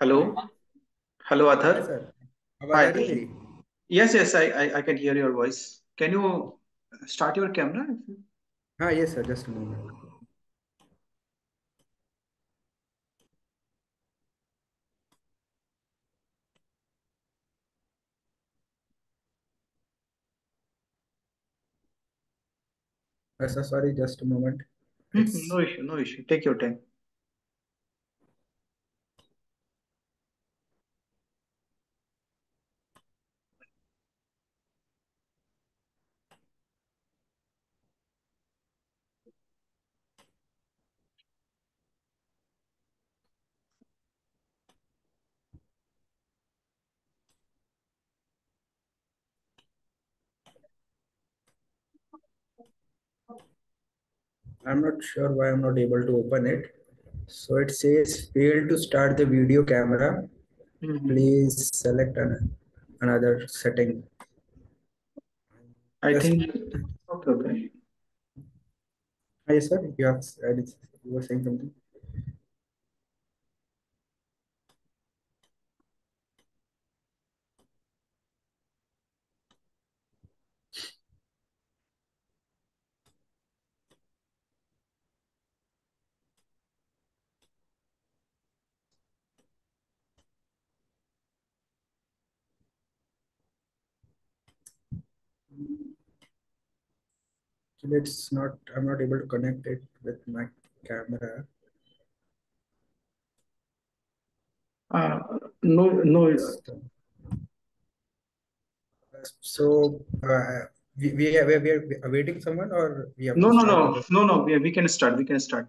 Hello. Hello, Athar. Yes, sir. Hi. Yes, yes, I, I, I, can hear your voice. Can you start your camera? Ah, yes, sir. Just a moment. Sir, sorry, just a moment. Hmm, it's... No issue, no issue. Take your time. I'm not sure why I'm not able to open it so it says failed to start the video camera Mhm. please select an, another setting I Yes. think, okay, okay. Yes sir you have you were saying something Actually, it's not I'm not able to connect it with my camera Uh, no, no. so uh, we, we are we are awaiting someone or we have No, no, no, no, no. We, we can start. We can start.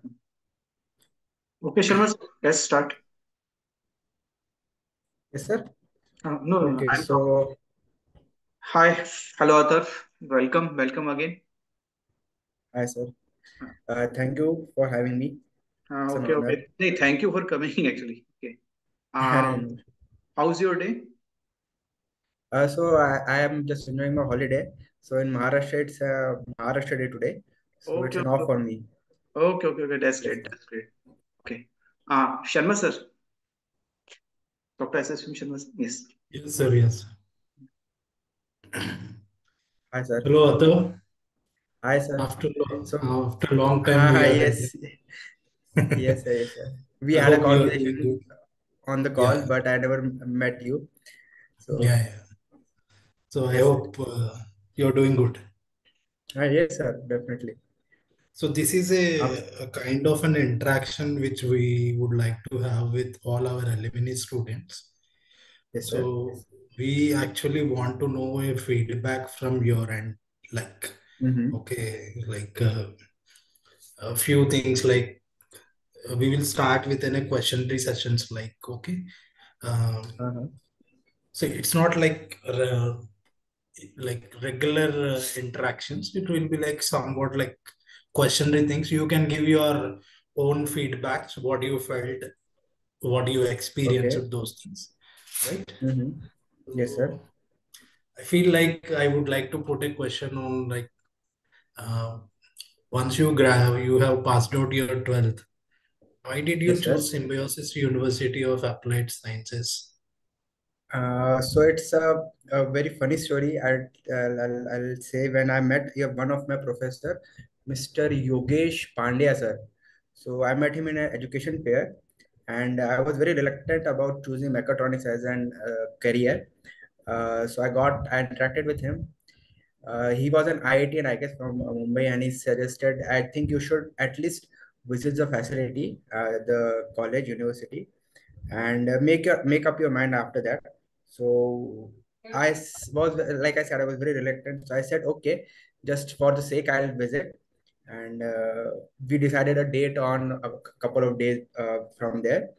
Okay, Sharma, let's start. yes sir Uh, no, okay I'm so Hi, hello, Athar. Welcome, welcome again. Hi, sir. Uh, thank you for having me. Uh, It's okay, okay. Hey, thank you for coming, actually. Okay. Um, how's your day? Uh, so I, I am just enjoying my holiday. So in Maharashtra, it's uh, Maharashtra Day today. So it's Okay, an off okay. for me. Okay, okay, okay. That's great. That's great. Okay. Uh, Sharma sir. Dr. S.S. Sharma sir. Yes. Yes, sir. Yes. Hi, sir. Hello, Atul. Hi, sir. After lo- So, after long time, are yes, yes, sir, yes, sir. We I had a hope you are doing conversation on the call, Yeah. but I never met you. So, Yeah, yeah. So I Yes, sir. hope uh, you're doing good. ah, yes, sir, definitely. So this is a, a kind of an interaction which we would like to have with all our alumni students. Yes, sir. So we actually want to know a feedback from your end, like Mm-hmm. okay, like uh, a few things like uh, we will start with in a questionnaire sessions like okay um, Uh-huh. so it's not like uh, like regular uh, interactions it will be like somewhat like questionnaire things you can give your own feedbacks what you felt what you experienced Okay. with those things right Mm-hmm. Yes, sir. i feel like i would like to put a question on like uh, once you grab you have passed out your 12th why did you Yes, sir. choose symbiosis university of applied sciences Uh, so it's a, a very funny story. I'll, I'll, I'll I'll say when I met one of my professor, Mr. Yogesh Pandya, sir. So I met him in an education fair, and I was very reluctant about choosing mechatronics as an uh, career. Uh, so I got I interacted with him. Uh, he was an IIT and I guess from uh, Mumbai, and he suggested I think you should at least visit the facility, uh, the college, university, and uh, make your make up your mind after that. So I was like I said, I was very reluctant. So I said, okay, just for the sake, I'll visit. And uh, we decided a date on a couple of days uh, from there.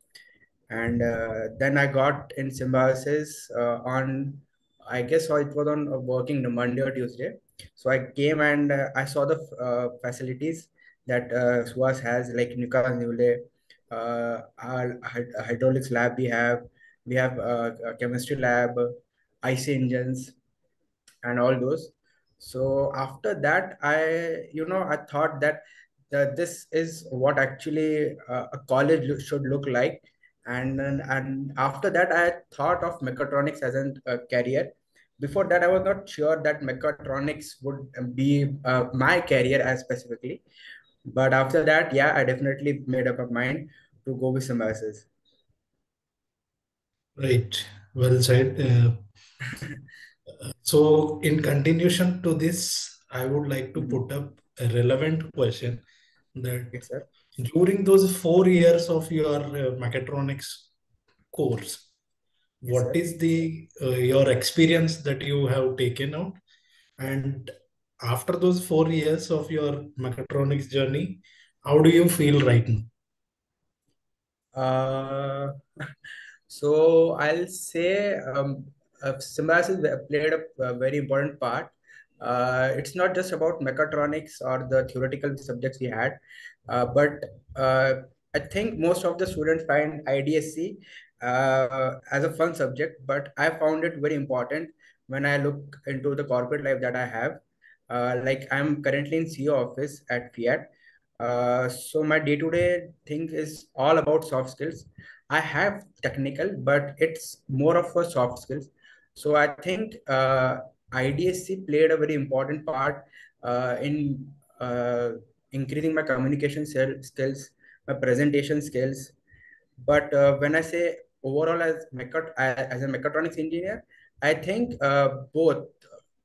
And uh, then I got in Symbiosis uh, on, I guess it was on a working Monday or Tuesday. So I came and uh, I saw the uh, facilities that uh, SUAS has, like Nika Nule, uh, our hydraulics lab we have, we have uh, a chemistry lab, IC engines, and all those. So after that, I, you know, I thought that uh, this is what actually uh, a college lo- should look like. and and, after that I thought of mechatronics as a uh, career. Before that, I was not sure that mechatronics would be uh, my career as specifically. But after that, yeah, I definitely made up my mind to go with symbiosis. Right. Well said. Uh, so, in continuation to this, I would like to put up a relevant question that Yes, sir. during those four years of your uh, mechatronics course, what sir. is the uh, your experience that you have taken out? And after those four years of your mechatronics journey, how do you feel right now? Uh, so I'll say um, uh, symbiosis played a, a very important part. Uh, it's not just about mechatronics or the theoretical subjects we had, uh, but uh, I think most of the students find IDSC uh, as a fun subject, but I found it very important when I look into the corporate life that I have. Uh, like I'm currently in CEO office at Fiat. Uh, so my day-to-day thing is all about soft skills. I have technical, but it's more of a soft skills. So I think uh, IDSC played a very important part uh, in uh, increasing my communication skills, my presentation skills. But uh, when I say overall as mechat- as a mechatronics engineer, I think uh, both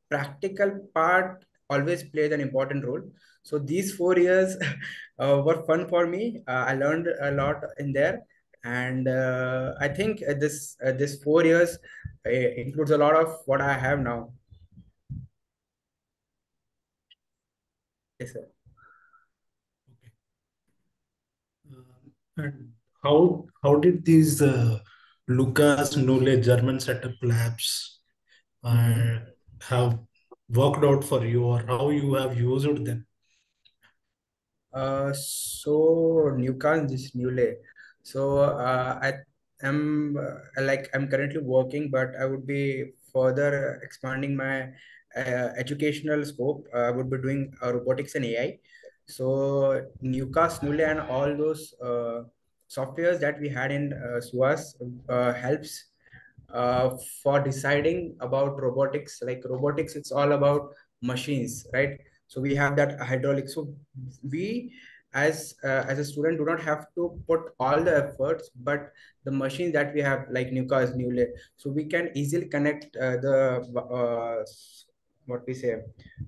practical part always plays an important role. So these four years uh, were fun for me. Uh, I learned a lot in there, and uh, I think this uh, this four years includes a lot of what I have now. Yes, sir. Okay. Um, and how how did these uh, Lucas Nülle German setup labs uh, have worked out for you, or how you have used them? Uh, so Newcastle is Newlay. So uh, I am uh, like I'm currently working, but I would be further expanding my uh, educational scope. Uh, I would be doing robotics and AI. So Newcastle, and all those softwares that we had in uh, SUAS uh, helps uh, for deciding about robotics. Like robotics, it's all about machines, right? So we have that hydraulic. So we, as uh, as a student, do not have to put all the efforts, but the machines that we have, like Nucas, Newlay, so we can easily connect uh, the uh, what we say,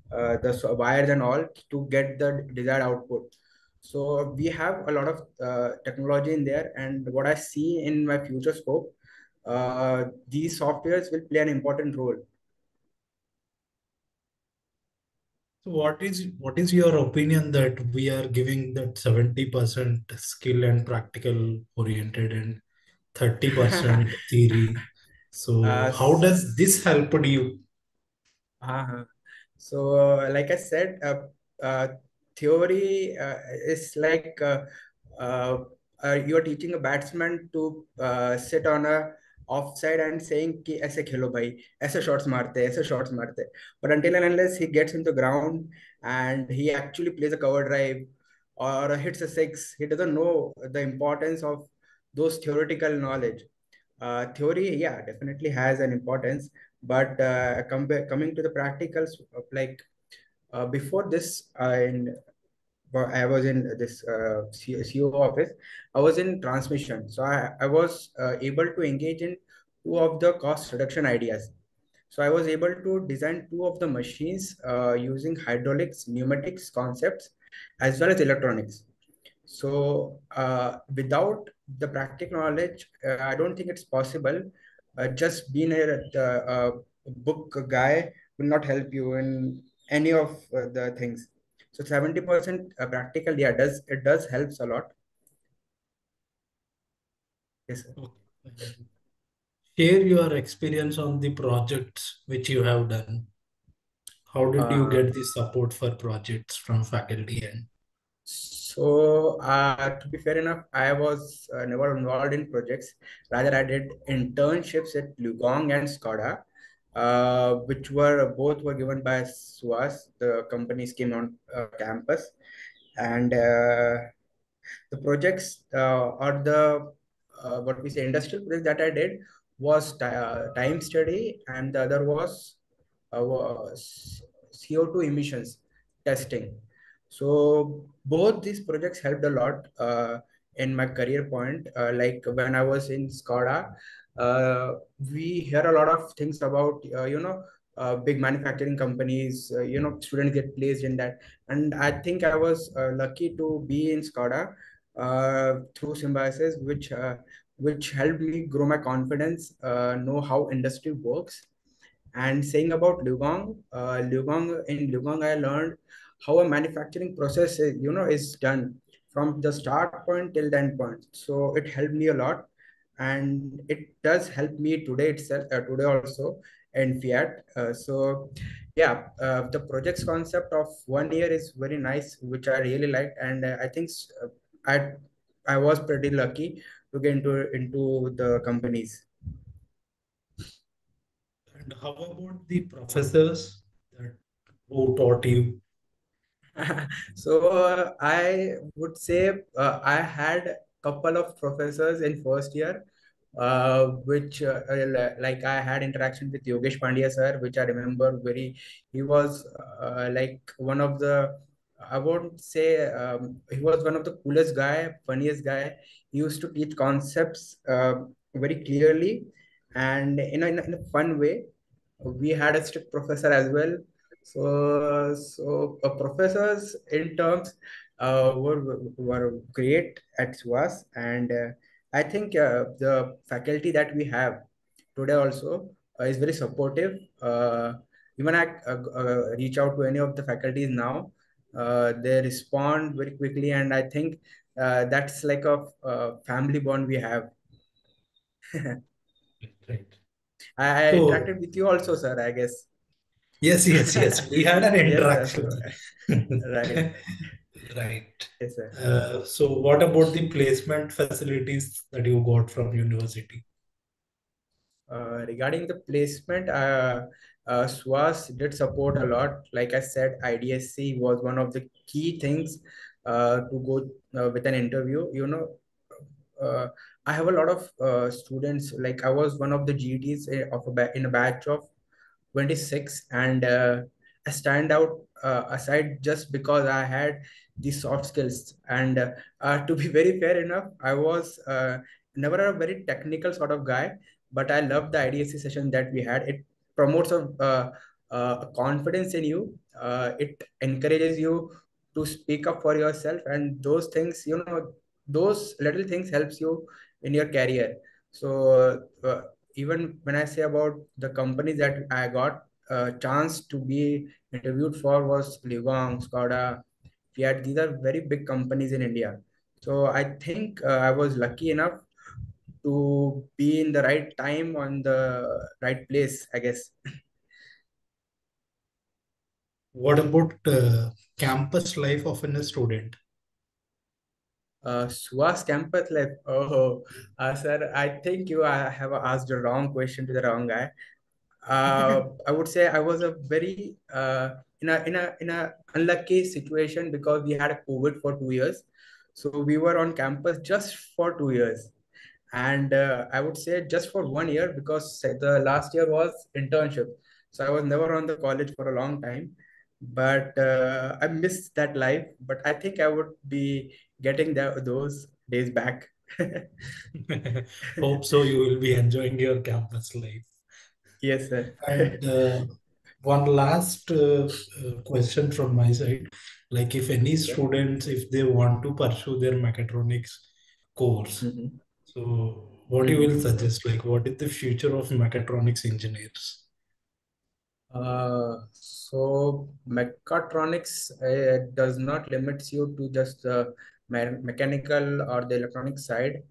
the wires and all to get the desired output. So we have a lot of uh, technology in there, and what I see in my future scope uh, these softwares will play an important role. So what is what is your opinion that we are giving that 70% skill and practical oriented and 30% theory? So Uh, how does this help you? uh, so, uh, like I said, uh, uh, theory uh, is like uh, uh, uh, you're teaching a batsman to uh, sit on a offside and saying कि ऐसे खेलो भाई ऐसे shots मारते ऐसे shots मारते but until and unless he gets into ground and he actually plays a cover drive or hits a six he doesn't know the importance of those theoretical knowledge uh, theory yeah definitely has an importance but uh, com- coming to the practicals like uh, before this uh, in I was in this uh, CEO office. I was in transmission, so I, I was uh, able to engage in two of the cost reduction ideas. So I was able to design two of the machines uh, using hydraulics, pneumatics concepts, as well as electronics. So uh, without the practical knowledge, uh, I don't think it's possible. Uh, just being a, a, a book guy will not help you in any of uh, the things. So 70% practical, yeah, does it does helps a lot. Yes. Okay. Share your experience on the projects which you have done. How did you Uh, get the support for projects from faculty and so uh, to be fair enough, I was uh, never involved in projects. Rather, I did internships at LiuGong and Skoda, uh, which were both were given by SUAS. The companies came on uh, campus, and uh, the projects uh, or the uh, what we say industrial project that I did was time study, and the other was, was CO2 emissions testing. So both these projects helped a lot in my career point. Like when I was in Skoda, we hear a lot of things about uh, you know uh, big manufacturing companies. Uh, you know, students get placed in that, and I think I was uh, lucky to be in Skoda uh, through Symbiosis, which uh, which helped me grow my confidence, uh, know how industry works. And saying about LiuGong, uh, LiuGong in LiuGong, I learned how a manufacturing process, is, you know, is done from the start point till the end point. So it helped me a lot, and it does help me today itself, uh, today also in Fiat. Uh, so yeah, uh, the project's concept of one year is very nice, which I really liked, and uh, I think uh, I I was pretty lucky to get into into the companies. And how about the professors that who taught you? so uh, I would say uh, I had couple of professors in first year, uh, which uh, uh, like I had interaction with Yogesh Pandya sir, which I remember very. He was uh, like one of the I won't say um, he was one of the coolest guy, funniest guy. He used to teach concepts uh, very clearly and in a, in a fun way. We had a strict professor as well. So, so uh, professors in terms uh, were were great at SUAS, and uh, I think uh, the faculty that we have today also uh, is very supportive. Uh, even I uh, uh, reach out to any of the faculties now uh, they respond very quickly and i think uh, that's like a, family bond we have Right. I, So interacted with you also sir i guess yes, yes, yes. We had an interaction. so, right Right. yes sir Uh, so what about the placement facilities that you got from university? Uh, regarding the placement, uh, uh, SUAS did support a lot. Like I said, IDSC was one of the key things uh, to go uh, with an interview. You know, uh, I have a lot of uh, students. Like I was one of the GTs of a in a batch of 26 and uh, stand out uh, aside just because I had these soft skills. And uh, uh, to be very fair enough, I was uh, never a very technical sort of guy, but I loved the IDSC session that we had. It promotes a, a confidence in you. Uh, it encourages you to speak up for yourself, and those things, you know, those little things helps you in your career. So uh, even when I say about the companies that I got a chance to be interviewed for was LiuGong, Skoda, Fiat. These are very big companies in India. So I think uh, I was lucky enough to be in the right time on the right place, I guess. What about uh, campus life of a student? Uh, SUAS campus life. Oh, uh, sir, I think you uh, have asked the wrong question to the wrong guy. Uh, I would say I was a very uh, in a in a in a unlucky situation because we had a COVID for two years, so we were on campus just for two years, and uh, I would say just for one year because the last year was internship, so I was never on the college for a long time, but uh, I missed that life. But I think I would be getting the, those days back. Hope so you will be enjoying your campus life. Yes, sir. And uh, one last uh, uh, question from my side. Like if any students, if they want to pursue their mechatronics course, Mhm. so what do you will suggest? Like what is the future of mechatronics engineers? Uh, so mechatronics uh, does not limits you to just the me- mechanical or the electronic side.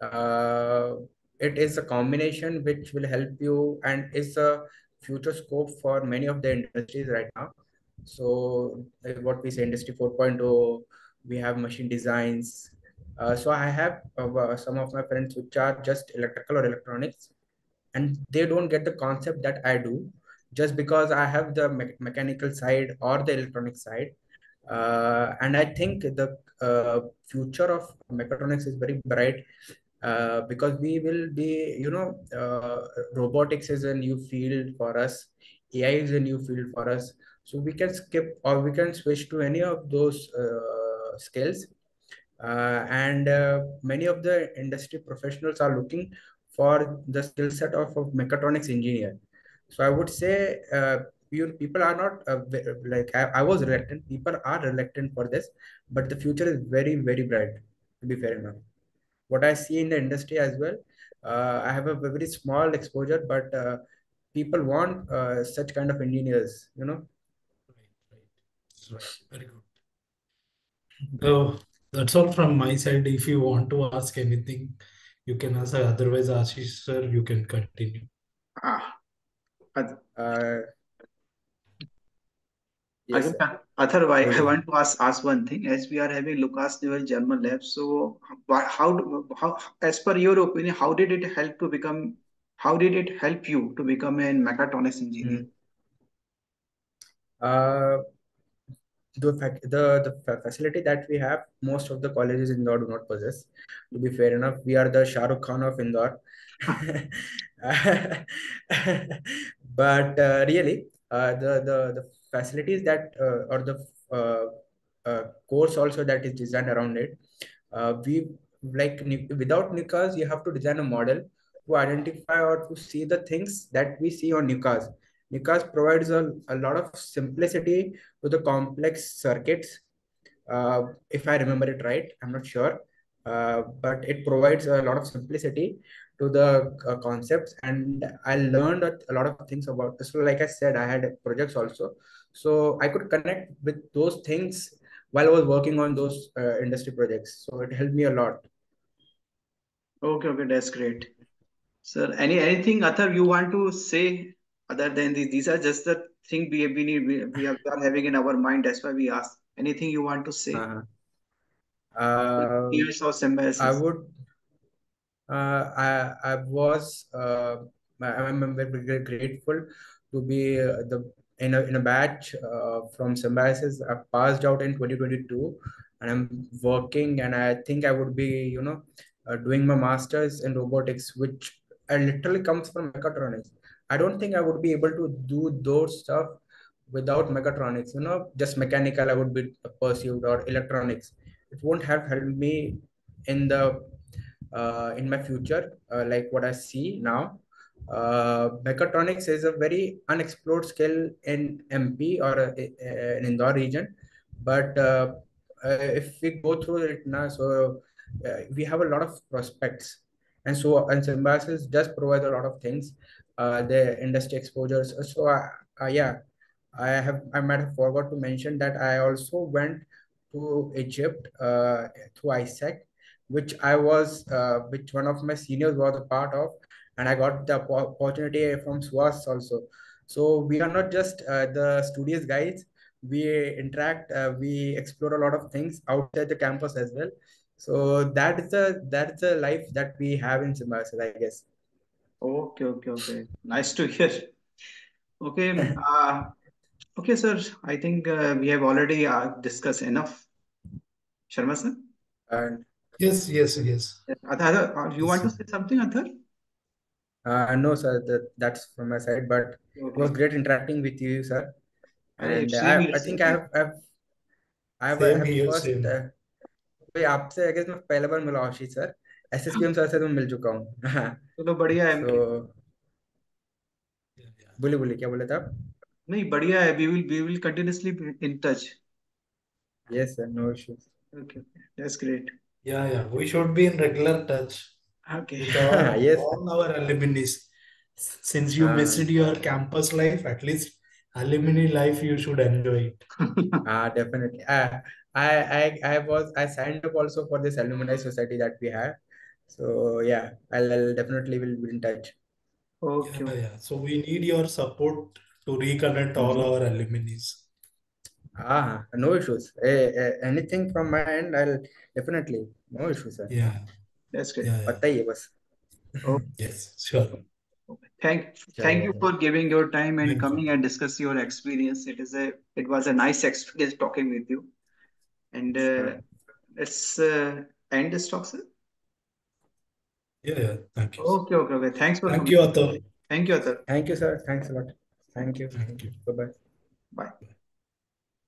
Uh, it is a combination which will help you and is a future scope for many of the industries right now. So uh, what we say industry 4.0, we have machine designs. Uh, so I have uh, some of my friends which are just electrical or electronics and they don't get the concept that I do just because I have the me- mechanical side or the electronic side. Uh, and I think the uh, future of mechatronics is very bright uh, because we will be, you know, uh, robotics is a new field for us, AI is a new field for us. So we can skip or we can switch to any of those uh, skills. Uh, and uh, many of the industry professionals are looking for the skill set of a mechatronics engineer. So I would say uh, you, people are not like I, I was reluctant. People are reluctant for this, but the future is very very bright. To be fair enough what I see in the industry as well. Uh, I have a very small exposure, but uh, people want uh, such kind of engineers, you know. Right, right, right. Very good. So that's all from my side. If you want to ask anything, you can ask. Otherwise, Ashish sir, you can continue. Ah, uh, yes, Again, I, I want to ask ask one thing. As we are having Lucas Nülle German lab, so how, how as per your opinion, how did it help to become? How did it help you to become a mechatronics engineer? Mm. Uh, the the the facility that we have, most of the colleges in Indore do not possess. To be fair enough, we are the Shah Rukh Khan of Indore. But uh, really, the the the facilities that uh, or the uh, uh, course also that is designed around it, uh, we like without NICAS, you have to design a model to identify or to see the things that we see on NICAS. NICAS provides a, a lot of simplicity to the complex circuits. Uh, if I remember it right, I'm not sure, uh, but it provides a lot of simplicity to the uh, concepts, and I learned a, lot of things about this. So, like I said, I had projects also, so I could connect with those things while I was working on those uh, industry projects. So it helped me a lot. Okay, okay, that's great. Sir, any anything other you want to say other than these? These are just the thing we we need we, we are we are having in our mind. That's why we ask. Anything you want to say? Uh, um, Years of I would Uh, I I was uh, I- I'm very grateful to be uh, the in a in a batch uh, from Symbiosis. I passed out in 2022, and I'm working, and I think I would be you know uh, doing my masters in robotics, which uh, literally comes from mechatronics. I don't think I would be able to do those stuff without mechatronics. You know, just mechanical I would be pursued or electronics. It won't have helped me in the uh, in my future, uh, like what I see now. Uh, mechatronics is a very unexplored skill in MP or uh, in Indore region, but uh, uh, if we go through it now, so uh, we have a lot of prospects, and so and Symbiosis does provide a lot of things, uh, the industry exposures. So uh, uh, yeah, I have I might have forgot to mention that I also went to Egypt uh, through AIESEC which I was, uh, which one of my seniors was a part of, and I got the opportunity from SUAS also. So we are not just uh, the studious guys. We interact, uh, we explore a lot of things outside the campus as well. So that is the that's the life that we have in Symbiosis, I guess. Okay, okay, okay. Nice to hear. Okay, uh, okay, sir. I think uh, we have already uh, discussed enough. Sharma sir? And Yes, yes, yes. Athar, uh, you want to Yes, say something, Athar? uh, no, sir, that, that's from my side. But it was Okay. great interacting with you, sir. अरे And same I here, I sir. think I have I've I've, Same I've here, first same. uh, भाई आपसे I guess मैं पहले बार मिला आशीष sir एसएसपीएम sir से तो मिल चुका हूँ चलो बढ़िया है सो Yeah, yeah. बोलिए बोलिए क्या बोले थे आप नहीं बढ़िया है we will we will continuously be in touch. Yes sir no issues Okay, that's great. yeah, yeah. We should be in regular touch Okay. with our yes all our alumni. Since you uh, missed your campus life, at least alumni life you should enjoy it. uh, definitely uh, I, I I was I signed up also for this alumni society that we have so yeah I'll, I'll definitely will be in touch Okay. Yeah, yeah. So we need your support to reconnect all mm-hmm. our alumni. Ah, no issues. Hey, anything from my end, I'll definitely. No issues, sir. Yeah. That's good. Yeah, yeah. Oh. Yes, sure. Thank, thank you for giving your time and coming and discuss your experience. It is a, it was a nice experience talking with you. And uh, let's uh, end this talk, sir. Yeah, yeah. Thank you. Okay, okay, okay. Thanks for. Thank coming. you, Atul. Thank you, Atul. Thank you, sir. Thanks a lot. Thank you. Thank you. Bye. -bye. Bye.